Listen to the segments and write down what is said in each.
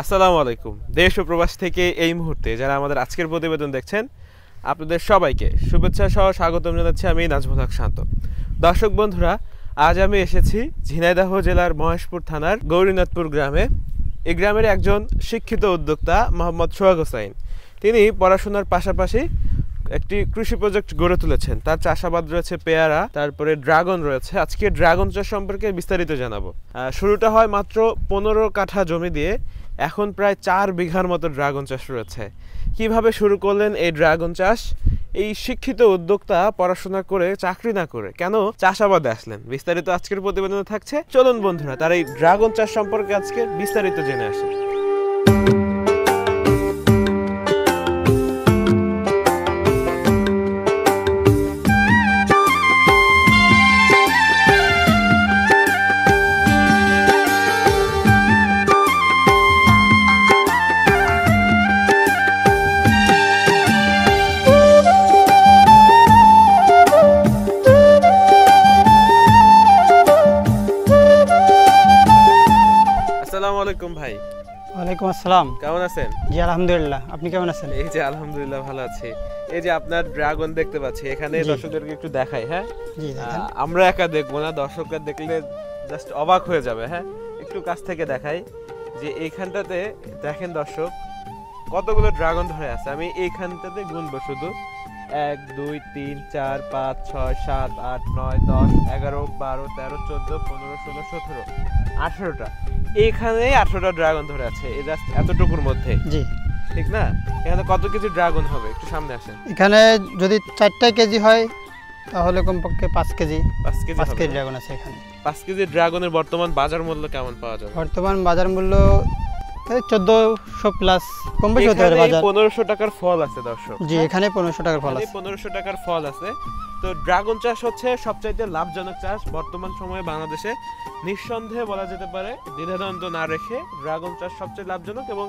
আসসালামু আলাইকুম। দেশ ও প্রবাস থেকে এই মুহূর্তে যারা আমাদের আজকের প্রতিবেদন দেখছেন, আপনাদের সবাইকে শুভেচ্ছা সহ স্বাগতম জানাচ্ছি আমি নাজমুল হক শান্ত। দর্শক বন্ধুরা, আজ আমি এসেছি ঝিনাইদহ জেলার মহেশপুর থানার গৌরীনাথপুর গ্রামে। এই গ্রামের একজন শিক্ষিত উদ্যোক্তা মোহাম্মদ সোহাগ হোসাইন। তিনি পড়াশোনার পাশাপাশি একটি কৃষি প্রজেক্ট গড়ে তুলেছেন। তার চাষাবাদ রয়েছে পেয়ারা, তারপরে ড্রাগন রয়েছে। আজকে ড্রাগন চাষ সম্পর্কে বিস্তারিত জানাব। শুরুটা হয় মাত্র পনেরো কাঠা জমি দিয়ে। এখন প্রায় চার বিঘার মতো ড্রাগন চাষ রয়েছে। কীভাবে শুরু করলেন এই ড্রাগন চাষ? এই শিক্ষিত উদ্যোক্তা পড়াশোনা করে, চাকরি না করে কেন চাষাবাদে আসলেন? বিস্তারিত আজকের প্রতিবেদনে থাকছে। চলুন বন্ধুরা, তার এই ড্রাগন চাষ সম্পর্কে আজকে বিস্তারিত জেনে আসি। ওয়ালাইকুম আসসালাম। কেমন আছেন? জি আলহামদুলিল্লাহ। আপনি কেমন আছেন? এই যে আলহামদুলিল্লাহ ভালো আছি। এই যে আপনার ড্রাগন দেখতে পাচ্ছি। এখানে দর্শকদেরকে একটু দেখাই হ্যাঁ? আমরা একা দেখব না দর্শকরা দেখলে জাস্ট অবাক হয়ে যাবে হ্যাঁ? একটু কাছ থেকে দেখাই যে এইখানটাতে দেখেন দর্শক কতগুলো ড্রাগন ধরে আছে। আমি এইখানটাতে গুনবো শুধু। এক দুই তিন চার পাঁচ ছয় সাত আট নয় দশ এগারো বারো তেরো চোদ্দ পনেরো ষোলো সতেরো আঠেরোটা। এইখানে আঠেরোটা ড্রাগন ধরে আছে এই জাস্ট এতটুকুর মধ্যে। জি। ঠিক না? এখানে কত কেজি ড্রাগন হবে? একটু সামনে আসেন। এখানে যদি চারটা কেজি হয় তাহলে কমপক্ষে পাঁচ কেজি পাঁচ কেজি পাঁচ কেজি ড্রাগন আছে এখানে। পাঁচ কেজি ড্রাগনের বর্তমান বাজার মূল্য কেমন পাওয়া যাবে? বর্তমান বাজার মূল্য চোদ্দশো প্লাস কম বেশি হতে পারে বাজার। পনেরোশো টাকার ফল আছে দর্শক। জি এখানে পনেরোশো টাকার ফল আছে। পনেরোশো টাকার ফল আছে। তো ড্রাগন চাষ হচ্ছে সবচাইতে লাভজনক চাষ বর্তমান সময়ে বাংলাদেশে। নিঃসন্দেহে বলা যেতে পারে দ্বিধাদ্বন্দ্ব না রেখে ড্রাগন চাষ সবচেয়ে লাভজনক এবং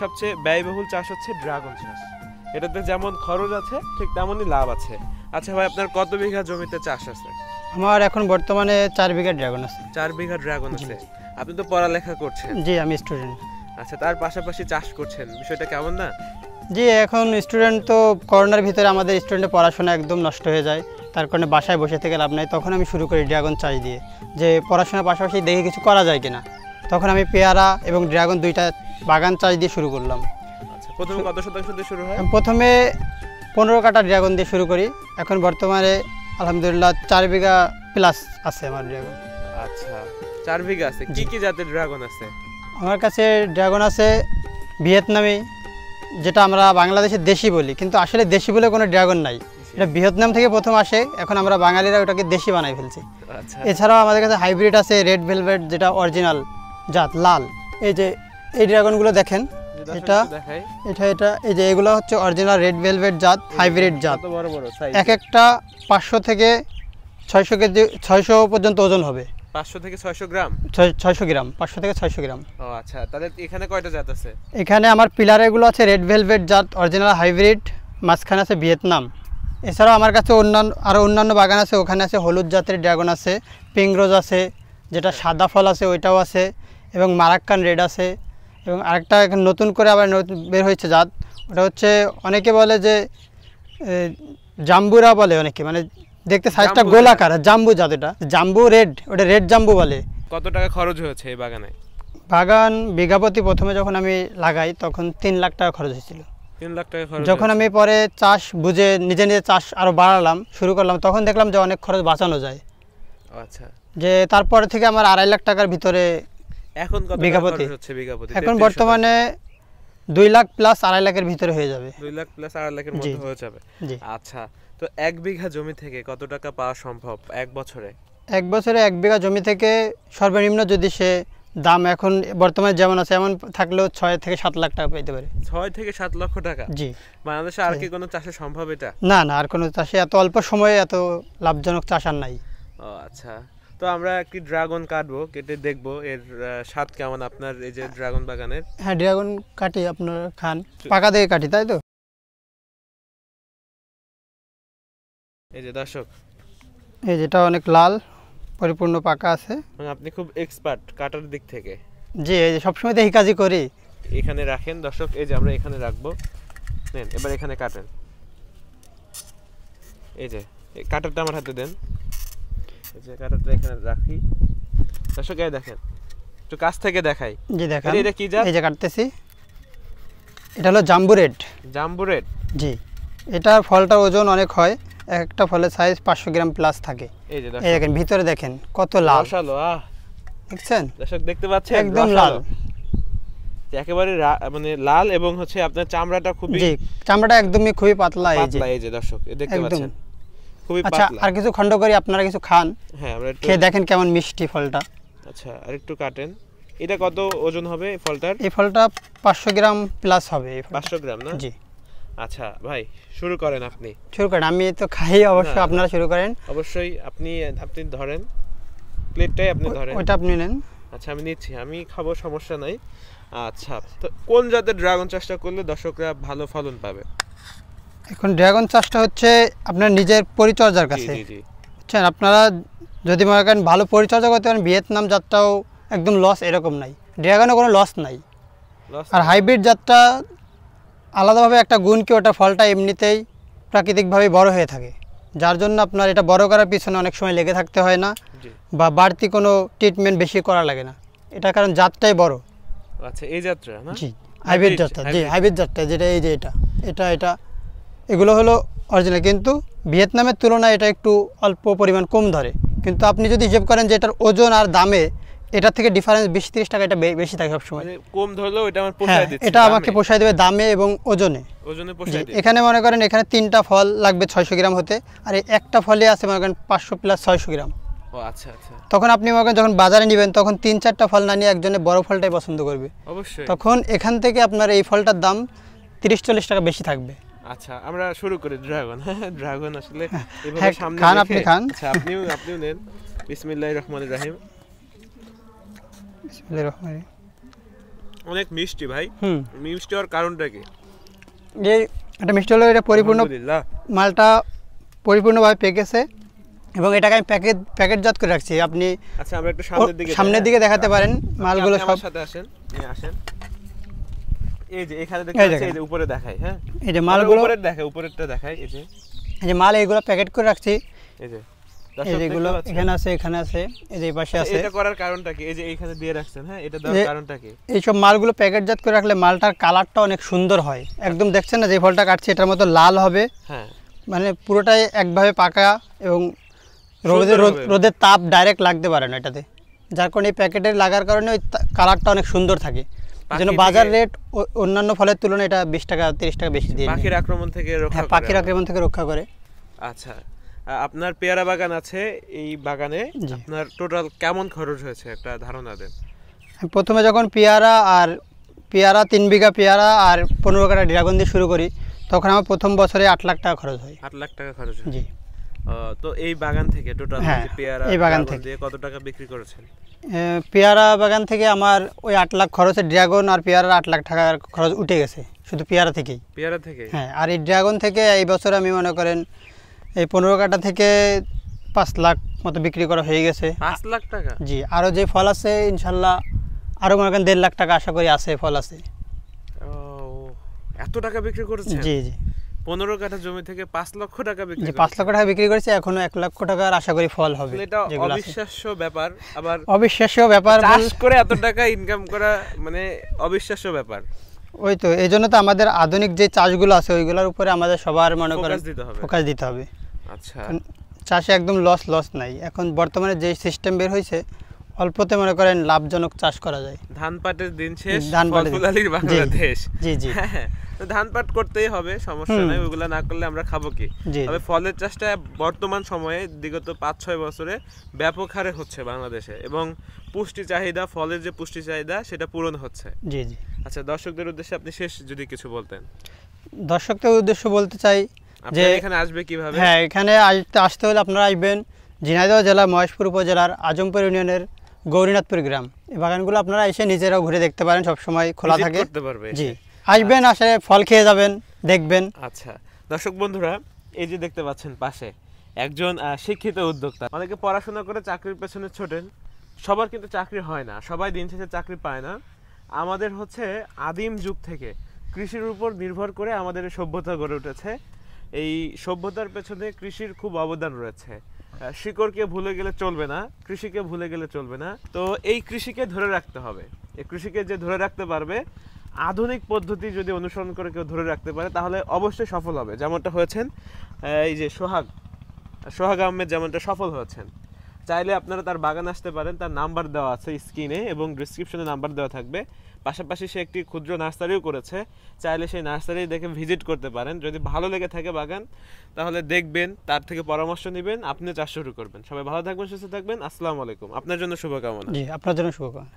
সবচেয়ে ব্যয়বহুল চাষ হচ্ছে ড্রাগন চাষ। এটাতে যেমন খরচ আছে ঠিক তেমনই লাভ আছে। আচ্ছা ভাই আপনার কত বিঘা জমিতে চাষ আছে? আমার এখন বর্তমানে চার বিঘা ড্রাগন আছে। চার বিঘা ড্রাগন আছে। আপনি তো পড়ালেখা করছেন। জি আমি স্টুডেন্ট আচ্ছা তার পাশাপাশি চাষ করছেন। বিষয়টা কেমন না? জি এখন স্টুডেন্ট তো করোনার ভিতরে আমাদের স্টুডেন্টের পড়াশোনা একদম নষ্ট হয়ে যায়। তার কারণে বাসায় বসে থেকে লাভ নাই। তখন আমি শুরু করি ড্রাগন চাষ দিয়ে। যে পড়াশোনার পাশাপাশি দেখে কিছু করা যায় কিনা। তখন আমি পেয়ারা এবং ড্রাগন দুইটা বাগান চাষ দিয়ে শুরু করলাম। আচ্ছা প্রথমে কত শতাংশ দিয়ে শুরু হয়? প্রথমে পনেরো কাটা ড্রাগন দিয়ে শুরু করি। এখন বর্তমানে আলহামদুলিল্লাহ চার বিঘা প্লাস আছে আমার ড্রাগন আচ্ছা চার বিঘা আছে। কি কি জাতের ড্রাগন আছে? আমার কাছে ড্রাগন আছে ভিয়েতনামি যেটা আমরা বাংলাদেশে দেশি বলি কিন্তু আসলে দেশি বলে কোনো ড্রাগন নাই। এটা ভিয়েতনাম থেকে প্রথম আসে এখন আমরা বাঙালিরা ওটাকে দেশি বানাই ফেলছি। আচ্ছা। এছাড়াও আমাদের কাছে হাইব্রিড আছে রেড ভেলভেট যেটা অরিজিনাল জাত লাল। এই যে এই ড্রাগনগুলো দেখেন এটা এটা এটা এই যে এগুলো হচ্ছে অরিজিনাল রেড ভেলভেট জাত হাইব্রিড জাত। এক একটা পাঁচশো থেকে ছয়শো কেজি ছয়শো পর্যন্ত ওজন হবে। পাঁচশো থেকে ছয়শো গ্রাম? ছয়- ছয়শো গ্রাম পাঁচশো থেকে ছয়শো গ্রাম। ও আচ্ছা। তাহলে এখানে কয়টা জাত আছে? এখানে আমার পিলারেগুলো আছে রেড ভেলভেট জাত অরিজিনাল হাইব্রিড মাঝখানে আছে ভিয়েতনাম। এছাড়াও আমার কাছে অন্যান্য আরও অন্যান্য বাগান আছে ওখানে আছে হলুদ জাতের ড্রাগন আছে পিঙ্ক রোজ আছে যেটা সাদা ফল আছে ওইটাও আছে এবং মারাক্কান রেড আছে এবং আরেকটা এখন নতুন করে আবার নতুন বের হয়েছে জাত ওটা হচ্ছে অনেকে বলে যে জাম্বুরা বলে অনেকে মানে দেখতে সাইজটা গোলাকার জাম্বু জাত এটা। জাম্বু রেড ওটা রেড জাম্বু বলে। কত টাকা খরচ হয়েছে এই বাগানে? বাগান বিঘাপতি প্রথমে যখন আমি লাগাই তখন তিন লাখ টাকা খরচ হয়েছিল। যখন আমি পরে চাষ বুঝে নিজে নিজে চাষ আরও বাড়ালাম শুরু করলাম তখন দেখলাম যে অনেক খরচ বাঁচানো যায়। আচ্ছা। যে তারপরে থেকে আমার আড়াই লাখ টাকার ভিতরে এখন কত বিঘাপতি? এখন বর্তমানে দুই লাখ প্লাস আড়াই লাখের ভিতরে হয়ে যাবে। দুই লাখ প্লাস আড়াই লাখের মধ্যে হয়ে যাবে। জি। আচ্ছা। তো এক বিঘা জমি থেকে কত টাকা পাওয়া সম্ভব এক বছরে? এক বছরে এক বিঘা জমি থেকে সর্বনিম্ন যদি সে দাম এখন বর্তমানে যেমন আছে এমন থাকলেও ছয় থেকে সাত লাখ টাকা পেতে পারে। ছয় থেকে সাত লক্ষ টাকা? জি। বাংলাদেশে আর কি কোনো চাষে সম্ভব এটা? না না আর কোনো চাষে এত অল্প সময়ে এত লাভজনক চাষ আর নাই। ও আচ্ছা। তো আমরা একটি ড্রাগন কাটবো কেটে দেখব এর স্বাদ কেমন আপনার এই যে ড্রাগন বাগানের? হ্যাঁ ড্রাগন কাটি আপনারা খান পাকা দিয়ে কাটি তাই তো? এই যে দর্শক। এই যেটা অনেক লাল পরিপূর্ণ পাকা আছে। মানে আপনি খুব এক্সপার্ট কাটার দিক থেকে। জি এই যে সবসময় তো এই কাজই করি। এখানে রাখেন দর্শক এই যে আমরা এখানে রাখব। নেন এবার এখানে কাটেন। এই যে কাটারটা আমার হাতে দেন। এই যে কাটারটা এখানে রাখি। দর্শক এই দেখেন একটু কাছ থেকে দেখাই। জি দেখেন। এটা- কি জাত? এই যে কাটতেছি। এটা হলো জাম্বু রেড। জাম্বু রেড। জি এটা ফলটার ওজন অনেক হয়। একটা ফলের সাইজ পাঁচশো গ্রাম প্লাস থাকে। এই যে দেখেন ভিতরে দেখেন কত লাল। দেখছেন? দর্শক দেখতে পাচ্ছেন? একদম লাল। একেবারে মানে লাল এবং হচ্ছে আপনার চামড়াটা খুবই জি চামড়াটা একদমই খুবই পাতলা এই যে। এই যে দর্শক দেখতে পাচ্ছেন? খুবই আচ্ছা পাতলা। আর কিছু খণ্ড করি আপনারা কিছু খান। হ্যাঁ আমরা একটু খেয়ে দেখেন কেমন মিষ্টি ফলটা। আচ্ছা আর একটু কাটেন। এটা কত ওজন হবে এই ফলটার? এই ফলটা পাঁচশো গ্রাম প্লাস হবে এই ফলটা। পাঁচশো গ্রাম না? জি। আচ্ছা ভাই শুরু করেন আপনি। শুরু করেন আমি তো খাই অবশ্য না, আপনারা শুরু করেন। অবশ্যই আপনি আপনি ধরেন প্লেটটাই আপনি ধরেন। ওইটা আপনি নেন। আচ্ছা আমি নিচ্ছি আমি খাব সমস্যা নাই। আচ্ছা তো কোন জাতের ড্রাগন চাষটা করলে দর্শকরা ভালো ফলন পাবে? এখন ড্রাগন চাষটা হচ্ছে আপনার নিজের পরিচর্যার কাছে। বুঝছেন? আপনারা যদি মনে করেন ভালো পরিচর্যা করতে পারেন ভিয়েতনাম জাতটাও একদম লস এরকম নাই। ড্রাগনে কোনো লস নাই। আর হাইব্রিড জাতটা আলাদাভাবে একটা গুণ কি ওটা ফলটা এমনিতেই প্রাকৃতিকভাবে বড় হয়ে থাকে। যার জন্য আপনার এটা বড় করার পিছনে অনেক সময় লেগে থাকতে হয় না বা বাড়তি কোনো ট্রিটমেন্ট বেশি করা লাগে না। এটা কারণ জাতটাই বড়। আচ্ছা এই যাত্রা জি হাইব্রিড জাতটা জি। হাইব্রিড জাতটা যেটা এই যে এটা এটা এটা এগুলো হলো অরিজিনাল কিন্তু ভিয়েতনামের তুলনায় এটা একটু অল্প পরিমাণ কম ধরে। কিন্তু আপনি যদি হিসেব করেন যে এটার ওজন আর দামে এটার থেকে ডিফারেন্স বিশ তিরিশ টাকা এটা বেশি থাকে সবসময়। মানে কম ধরলেও এটা আমার হ্যাঁ পোষায় দিচ্ছে এটা আমাকে। পোষায় দেবে দামে এবং ওজনে। ওজনে পোষায় এখানে মনে করেন এখানে তিনটা ফল লাগবে ছয়শো গ্রাম হতে আর একটা ফলে আছে মনে করেন পাঁচশো প্লাস ছয়শো গ্রাম। আচ্ছা আচ্ছা। তখন আপনি মনে যখন বাজারে নেবেন তখন তিন চারটা ফল না নিয়ে একজনে বড় ফলটাই পছন্দ করবে। অবশ্যই। তখন এখান থেকে আপনার এই ফলটার দাম তিরিশ চল্লিশ টাকা বেশি থাকবে। আচ্ছা আমরা শুরু করি ড্রাগন। ড্রাগন আসলে হ্যাঁ, খান আপনি খান। আচ্ছা আপনিও আপনিও নেন। বিসমিল্লাহির রহমানির রহিম। অনেক মিষ্টি ভাই। মিষ্টি হওয়ার কারণটা কি? এই এটা মিষ্টি হলো এটা পরিপূর্ণ মালটা পরিপূর্ণভাবে পেকেছে এবং এটাকে আমি প্যাকেট প্যাকেটজাত করে রাখছি। আপনি আচ্ছা আমরা একটু সামনের দিকে সামনের দিকে? দেখাতে পারেন মালগুলো সব সাথে আসেন। আসেন। এই যে এখানে দেখতে এই যে উপরে দেখাই হ্যাঁ? এই যে মালগুলো উপরের দেখাই উপরেরটা দেখাই এই যে। এই যে মাল এইগুলো প্যাকেট করে রাখছি। এই যে। যেগুলো এখানে আছে এখানে আছে এই যে পাশে আছে। এটা করার কারণটা কি? এই যে এইখানে দিয়ে রাখছেন হ্যাঁ? এটা দেওয়ার কারণটা কি? এইসব মালগুলো প্যাকেটজাত করে রাখলে মালটার কালারটা অনেক সুন্দর হয়। একদম দেখছেন না যে ফলটা কাটছি এটার মতো লাল হবে। হ্যাঁ। মানে পুরোটাই একভাবে পাকা এবং রোদে রোদ- রোদের তাপ ডাইরেক্ট লাগতে পারে না এটাতে। যার কারণে এই প্যাকেটের লাগার কারণে ওই কালারটা অনেক সুন্দর থাকে। পাখি বাজার রেট অন্যান্য ফলের তুলনায় এটা বিশ টাকা তিরিশ টাকা বেশি দিয়ে পাখির আক্রমণ থেকে রক্ষা হ্যাঁ করে পাখির আক্রমণ থেকে রক্ষা করে। আচ্ছা। আপনার পেয়ারা বাগান আছে এই বাগানে। আপনার টোটাল কেমন খরচ হয়েছে একটা ধারণা দেন। প্রথমে যখন পেয়ারা আর পেয়ারা তিন বিঘা পেয়ারা আর পনেরো কাটা ড্রাগন দিয়ে শুরু করি তখন আমার প্রথম বছরে আট লাখ টাকা খরচ হয়। আট লাখ টাকা খরচ জি। তো এই বাগান থেকে টোটাল হ্যাঁ, পেয়ারা এই বাগান থেকে। কত টাকা বিক্রি করেছেন? পেয়ারা বাগান থেকে আমার ওই আট লাখ খরচে ড্রাগন আর পেয়ারার আট লাখ টাকার খরচ উঠে গেছে শুধু পেয়ারা থেকেই। পেয়ারা থেকে হ্যাঁ আর এই ড্রাগন থেকে এই বছর আমি মনে করেন এই পনেরো কাটা থেকে পাঁচ লাখ মতো বিক্রি করা হয়ে গেছে। পাঁচ লাখ টাকা? জি আরও যে ফল আছে ইনশাল্লাহ আরও মনে করেন দেড় লাখ টাকা আশা করি আছে ফল আছে। এত টাকা বিক্রি করেছে জি জি। পনেরো কাঠা জমি থেকে পাঁচ লক্ষ টাকা বিক্রি পাঁচ লক্ষ টাকা বিক্রি করেছে এখনও এক লক্ষ টাকার আশা করি ফল হবে এটা অবিশ্বাস্য ব্যাপার আবার অবিশ্বাস্য ব্যাপার চাষ করে এত টাকা ইনকাম করা মানে অবিশ্বাস্য ব্যাপার। ওই তো এই জন্য তো আমাদের আধুনিক যে চাষগুলো আছে ওইগুলোর উপরে আমাদের সবার মনে করেন ফোকাস দিতে হবে। আচ্ছা। চাষে একদম লস লস নাই। এখন বর্তমানে যে সিস্টেম বের হয়েছে অল্পতে মনে করেন লাভজনক চাষ করা যায়। ধান পাটের দিন শেষ ধান। ফলফুলালির বাংলাদেশ। জি জি। হ্যাঁ, ধান পাট করতেই হবে সমস্যা নাই ওইগুলা না করলে আমরা খাব কি? তবে ফলের চাষটা বর্তমান সময়ে বিগত পাঁচ ছয় বছরে ব্যাপক হারে হচ্ছে বাংলাদেশে এবং পুষ্টি চাহিদা ফলের যে পুষ্টি চাহিদা সেটা পূরণ হচ্ছে। জি জি। আচ্ছা দর্শকদের উদ্দেশ্যে আপনি শেষ যদি কিছু বলতেন। দর্শকদের উদ্দেশ্য বলতে চাই যে এখানে আসবে কীভাবে? হ্যাঁ এখানে আসতে হলে আপনারা আসবেন ঝিনাইদহ জেলার মহেশপুর উপজেলার আজমপুর ইউনিয়নের গৌরীনাথপুর গ্রাম। এই বাগানগুলো আপনারা এসে নিজেরাও ঘুরে দেখতে পারেন সবসময় খোলা থাকে। করতে পারবে। জি আসবেন আসলে ফল খেয়ে যাবেন দেখবেন। আচ্ছা দর্শক বন্ধুরা এই যে দেখতে পাচ্ছেন পাশে একজন শিক্ষিত উদ্যোক্তা। অনেকে পড়াশোনা করে চাকরির পেছনে ছোটেন সবার কিন্তু চাকরি হয় না সবাই দিন শেষে চাকরি পায় না। আমাদের হচ্ছে আদিম যুগ থেকে কৃষির উপর নির্ভর করে আমাদের সভ্যতা গড়ে উঠেছে। এই সভ্যতার পেছনে কৃষির খুব অবদান রয়েছে। শিকড়কে ভুলে গেলে চলবে না, কৃষিকে ভুলে গেলে চলবে না। তো এই কৃষিকে ধরে রাখতে হবে। এই কৃষিকে যে ধরে রাখতে পারবে, আধুনিক পদ্ধতি যদি অনুসরণ করে কেউ ধরে রাখতে পারে, তাহলে অবশ্যই সফল হবে। যেমনটা হয়েছেন এই যে সোহাগ সোহাগ আহমেদ যেমনটা সফল হয়েছেন। চাইলে আপনারা তার বাগান আসতে পারেন, তার নাম্বার দেওয়া আছে স্ক্রিনে এবং ডিসক্রিপশনে নাম্বার দেওয়া থাকবে। পাশাপাশি সে একটি ক্ষুদ্র নার্সারিও করেছে, চাইলে সেই নার্সারি দেখে ভিজিট করতে পারেন। যদি ভালো লেগে থাকে বাগান, তাহলে দেখবেন, তার থেকে পরামর্শ নেবেন আপনি চাষ শুরু করবেন। সবাই ভালো থাকবেন, সুস্থ থাকবেন, আসসালামু আলাইকুম। আপনার জন্য শুভকামনা। জি, আপনার জন্য শুভকামনা।